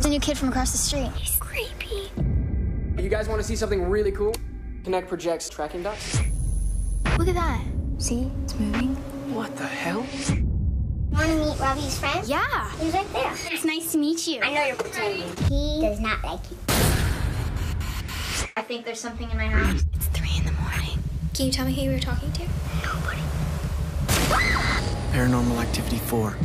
It's a new kid from across the street. He's creepy. You guys want to see something really cool? Kinect projects tracking dots. Look at that. See? It's moving. What the hell? Want to meet Robbie's friend? Yeah. He's right there. It's nice to meet you. I know you're pretending. He does not like you. I think there's something in my house. It's three in the morning. Can you tell me who you were talking to? Nobody. Paranormal Activity 4.